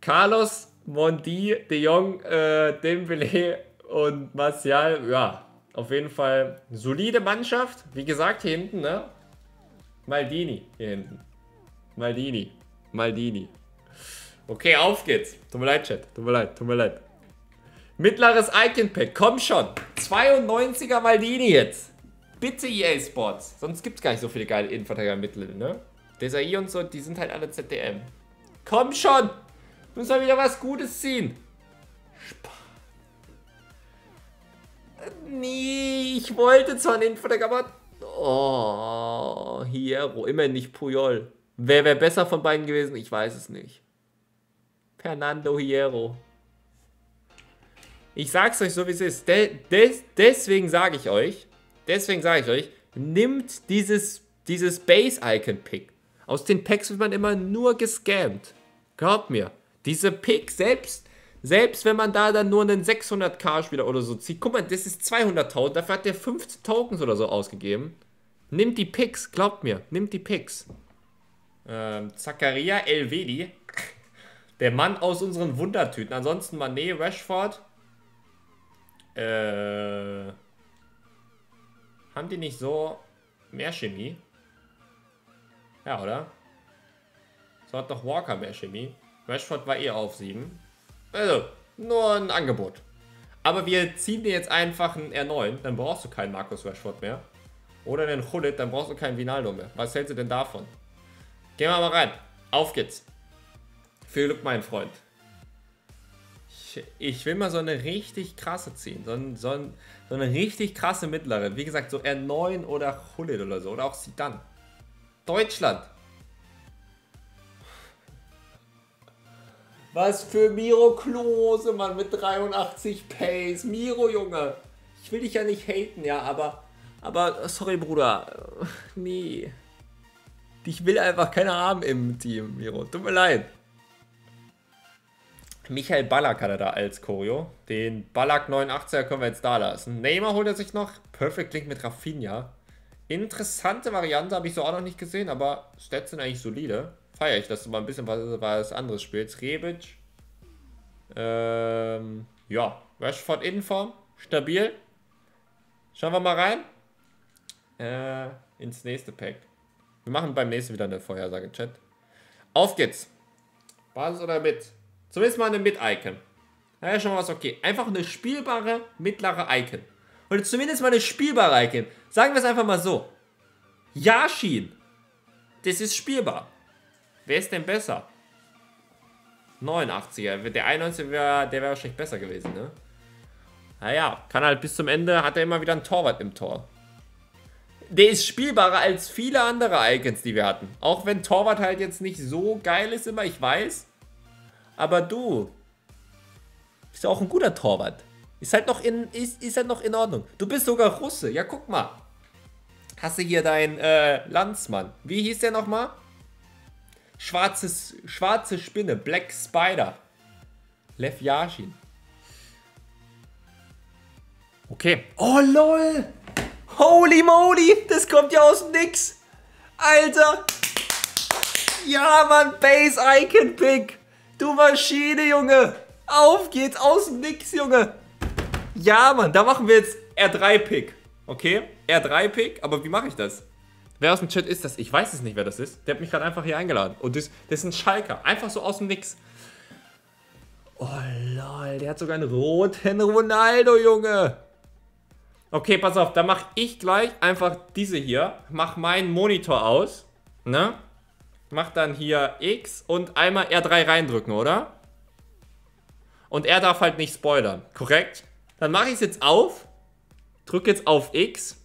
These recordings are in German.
Carlos, Mondi, De Jong, äh, Dembele und Martial, ja, auf jeden Fall solide Mannschaft. Wie gesagt, hier hinten, ne? Maldini, hier hinten. Maldini, Maldini. Okay, auf geht's. Tut mir leid, Chat. Tut mir leid, tut mir leid. Mittleres Icon-Pack, komm schon. 92er Maldini jetzt. Bitte EA Sports. Sonst gibt's gar nicht so viele geile Innenverteidiger im Mittel, ne? Desai und so, die sind halt alle ZDM. Komm schon! Müssen wir wieder was Gutes ziehen. Sp nee, ich wollte zwar einen Innenverteidiger, aber... Oh, Hierro. Immerhin nicht Puyol. Wer wäre besser von beiden gewesen? Ich weiß es nicht. Fernando Hierro. Ich sag's euch so, wie es ist. De des deswegen sage ich euch, deswegen sage ich euch, nimmt dieses, dieses Base-Icon-Pick. Aus den Packs wird man immer nur gescammt. Glaubt mir. Diese Pick, selbst, selbst wenn man da dann nur einen 600k-Spieler oder so zieht, guck mal, das ist 200.000, dafür hat der 15 Tokens oder so ausgegeben. Nimmt die Picks, glaubt mir, nimmt die Picks. Ähm, Zakaria Elvedi, der Mann aus unseren Wundertüten. Ansonsten Mané, Rashford. Äh, haben die nicht so mehr Chemie? Ja, oder? So hat doch Walker mehr Chemie. Rashford war eher auf 7. Also, nur ein Angebot. Aber wir ziehen dir jetzt einfach einen R9, dann brauchst du keinen Markus Rashford mehr. Oder einen Hullet, dann brauchst du keinen Vinaldo mehr. Was hältst du denn davon? Gehen wir mal rein. Auf geht's. Viel Glück, mein Freund. Ich, ich will mal so eine richtig krasse ziehen. So, ein, so, ein, so, eine richtig krasse mittlere. Wie gesagt, so R9 oder Hullet oder so. Oder auch Sidan. Deutschland. Was für Miro Klose, Mann, mit 83 Pace. Miro, Junge. Ich will dich ja nicht haten, ja, aber. Aber, sorry, Bruder. Nee. Ich will einfach keine haben im Team, Miro. Tut mir leid. Michael Ballack hat er da als Choreo. Den Ballack 89er können wir jetzt da lassen. Neymar holt er sich noch. Perfect Link mit Rafinha. Interessante Variante, habe ich so auch noch nicht gesehen, aber Stats sind eigentlich solide. Feiere ich, dass du mal ein bisschen was, was anderes spielst. Rebic. Ähm, ja, Rashford Innenform. Stabil. Schauen wir mal rein. Äh, ins nächste Pack. Wir machen beim nächsten wieder eine Vorhersage, Chat. Auf geht's. Basis oder mit? Zumindest mal eine Mit-Icon. Ja, schon mal was okay. Einfach eine spielbare mittlere Icon. Oder zumindest mal eine spielbare Icon. Sagen wir es einfach mal so. Yashin. Das ist spielbar. Wer ist denn besser? 89er. Der 91 wäre der wär wahrscheinlich besser gewesen, ne? Naja, kann halt bis zum Ende, hat er immer wieder einen Torwart im Tor. Der ist spielbarer als viele andere Icons, die wir hatten. Auch wenn Torwart halt jetzt nicht so geil ist immer, ich weiß. Aber du, bist ja auch ein guter Torwart. Ist halt noch in, ist, ist halt noch in Ordnung. Du bist sogar Russe. Ja, guck mal. Hast du hier deinen äh, Landsmann. Wie hieß der nochmal? Schwarzes, schwarze Spinne. Black Spider. Lev Yashin. Okay. Oh, lol. Holy moly. Das kommt ja aus dem Nix. Alter. Ja, Mann. Base Icon Pick. Du Maschine, Junge. Auf geht's aus dem Nix, Junge. Ja, Mann. Da machen wir jetzt R3-Pick. Okay? R3-Pick. Aber wie mache ich das? Wer aus dem Chat ist das? Ich weiß es nicht, wer das ist. Der hat mich gerade einfach hier eingeladen. Und das, das ist ein Schalker. Einfach so aus dem Nix. Oh lol, der hat sogar einen roten Ronaldo, Junge. Okay, pass auf, da mache ich gleich einfach diese hier. Mach meinen Monitor aus. Ne? Mach dann hier X und einmal R3 reindrücken, oder? Und er darf halt nicht spoilern, korrekt? Dann mache ich es jetzt auf. Drücke jetzt auf X.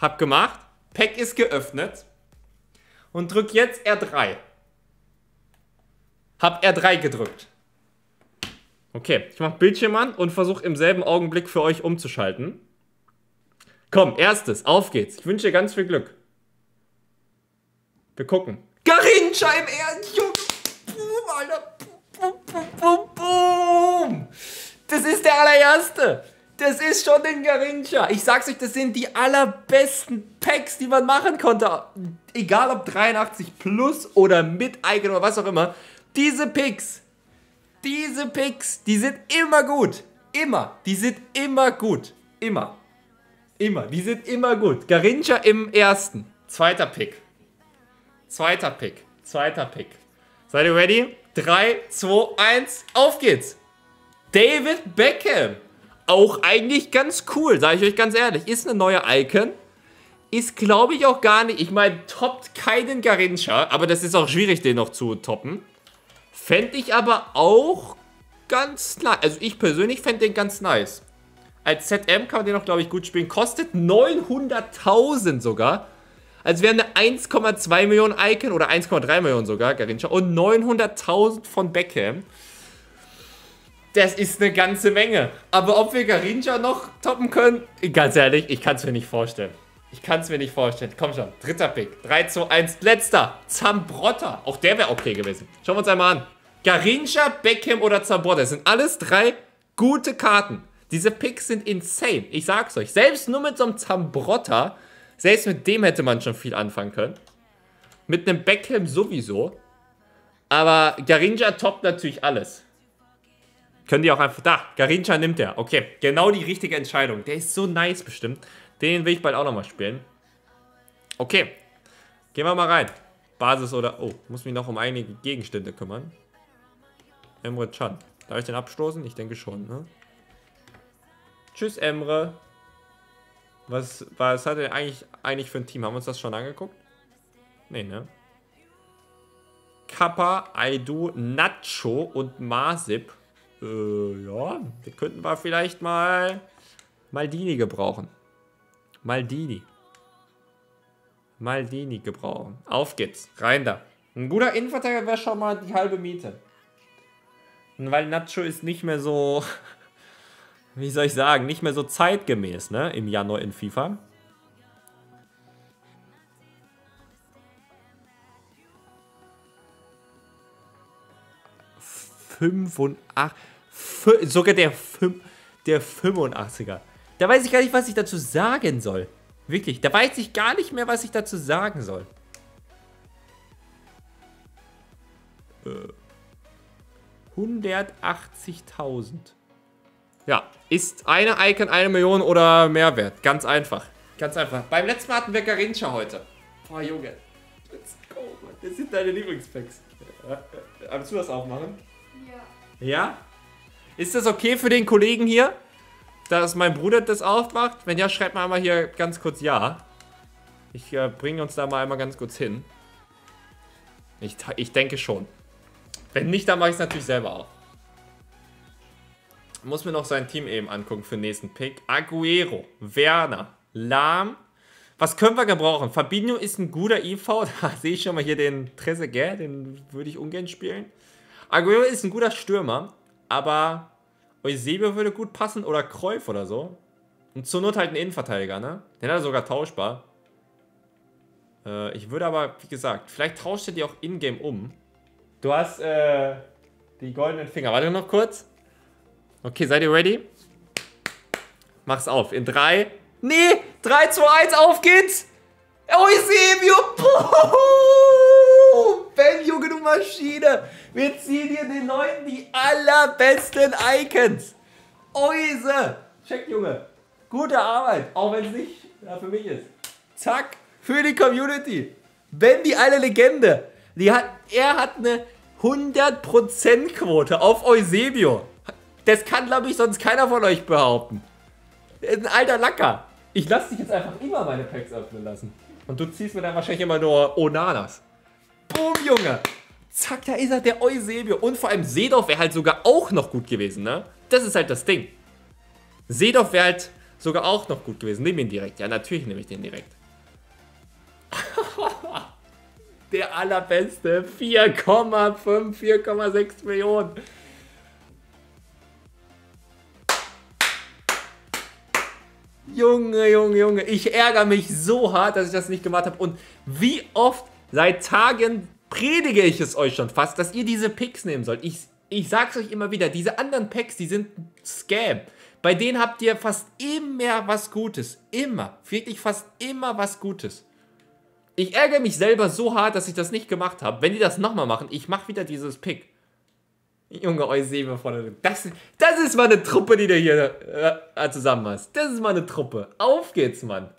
Hab gemacht. Pack ist geöffnet. Und drück jetzt R3. Hab R3 gedrückt. Okay, ich mach Bildschirm an und versuche im selben Augenblick für euch umzuschalten. Komm, erstes, auf geht's. Ich wünsche dir ganz viel Glück. Wir gucken. Garincha im Ernst. Boom, Alter. Boom, boom, boom, boom. Das ist der allererste. Das ist schon den Garincha. Ich sag's euch, das sind die allerbesten Packs, die man machen konnte. Egal ob 83 plus oder mit Eigen oder was auch immer. Diese Picks, diese Picks, die sind immer gut. Immer. Die sind immer gut. Immer. Immer. Die sind immer gut. Garincha im ersten. Zweiter Pick. Zweiter Pick. Zweiter Pick. Seid ihr ready? 3, 2, 1. Auf geht's. David Beckham. Auch eigentlich ganz cool, sage ich euch ganz ehrlich. Ist eine neue Icon. Ist, glaube ich, auch gar nicht. Ich meine, toppt keinen Garincha, aber das ist auch schwierig, den noch zu toppen. Fände ich aber auch ganz nice. Also ich persönlich fände den ganz nice. Als ZM kann man den auch, glaube ich, gut spielen. Kostet 900.000 sogar. Also wäre eine 1,2 Millionen Icon oder 1,3 Millionen sogar, Garincha. Und 900.000 von Beckham. Das ist eine ganze Menge. Aber ob wir Garincha noch toppen können, ganz ehrlich, ich kann es mir nicht vorstellen. Ich kann es mir nicht vorstellen. Komm schon, dritter Pick. 3, 2, 1, letzter. Zambrotta. Auch der wäre okay gewesen. Schauen wir uns einmal an. Garincha, Beckham oder Zambrotta. Das sind alles drei gute Karten. Diese Picks sind insane. Ich sag's euch. Selbst nur mit so einem Zambrotta, selbst mit dem hätte man schon viel anfangen können. Mit einem Beckham sowieso. Aber Garincha toppt natürlich alles. Können die auch einfach... Da, Garincha nimmt er. Okay, genau die richtige Entscheidung. Der ist so nice bestimmt. Den will ich bald auch nochmal spielen. Okay, gehen wir mal rein. Basis oder... Oh, muss mich noch um einige Gegenstände kümmern. Emre Can. Darf ich den abstoßen? Ich denke schon, ne? Tschüss, Emre. Was, was hat er eigentlich, eigentlich für ein Team? Haben wir uns das schon angeguckt? Nee, ne? Kappa, Aidu, Nacho und Masip. Äh, ja, die könnten wir vielleicht mal Maldini gebrauchen. Maldini. Maldini gebrauchen. Auf geht's. Rein da. Ein guter Innenverteidiger wäre schon mal die halbe Miete. Weil Nacho ist nicht mehr so, wie soll ich sagen, nicht mehr so zeitgemäß, ne? Im Januar in FIFA. Sogar der, der 85er. Da weiß ich gar nicht, was ich dazu sagen soll. Wirklich, da weiß ich gar nicht mehr, was ich dazu sagen soll. Äh. 180.000. Ja, ist eine Icon eine Million oder mehr wert. Ganz einfach. Ganz einfach. Beim letzten Mal hatten wir Garincha heute. Boah, Junge. Let's go, Mann. Das sind deine Lieblingspacks. Willst du das auch machen? Ja. Ist das okay für den Kollegen hier, dass mein Bruder das aufmacht? Wenn ja, schreibt mal einmal hier ganz kurz Ja. Ich äh, bringe uns da mal einmal ganz kurz hin. Ich, ich denke schon. Wenn nicht, dann mache ich es natürlich selber auch. Muss mir noch sein Team eben angucken für den nächsten Pick. Aguero, Werner, Lahm. Was können wir gebrauchen? Fabinho ist ein guter IV. Da sehe ich schon mal hier den Trezeguet. Den würde ich ungern spielen. Aguero ist ein guter Stürmer. Aber Eusebio würde gut passen. Oder Kreuf oder so. Und zur Not halt ein Innenverteidiger, ne? Den hat er sogar tauschbar. Äh, ich würde aber, wie gesagt, vielleicht tauscht er die auch in-game um. Du hast äh, die goldenen Finger. Warte noch kurz. Okay, seid ihr ready? Mach's auf. In 3. Nee! 3, 2, 1, auf geht's! Eusebio! Ben, Junge, du Maschine! Wir ziehen hier den Leuten die allerbesten Icons! Euse! Check, Junge! Gute Arbeit, auch wenn es nicht ja, für mich ist. Zack! Für die Community! Ben, die alte Legende! Die hat, er hat eine 100% Quote auf Eusebio. Das kann, glaube ich, sonst keiner von euch behaupten. Ein alter Lacker. Ich lasse dich jetzt einfach immer meine Packs öffnen lassen. Und du ziehst mir dann wahrscheinlich immer nur Onanas. Boom, Junge. Zack, da ist er, der Eusebio. Und vor allem Seedorf wäre halt sogar auch noch gut gewesen, ne? Das ist halt das Ding. Seedorf wäre halt sogar auch noch gut gewesen. Nimm ihn direkt. Ja, natürlich nehme ich den direkt. der allerbeste. 4,5, 4,6 Millionen. Junge, Junge, Junge. Ich ärgere mich so hart, dass ich das nicht gemacht habe. Und wie oft seit Tagen predige ich es euch schon fast, dass ihr diese Picks nehmen sollt. Ich, ich sag's euch immer wieder, diese anderen Packs, die sind Scam. Bei denen habt ihr fast immer was Gutes. Immer. Wirklich fast immer was Gutes. Ich ärgere mich selber so hart, dass ich das nicht gemacht habe. Wenn die das nochmal machen, ich mache wieder dieses Pick. Junge Eusebe vorne. Das, das ist mal eine Truppe, die du hier äh, zusammen hast. Das ist mal eine Truppe. Auf geht's, Mann.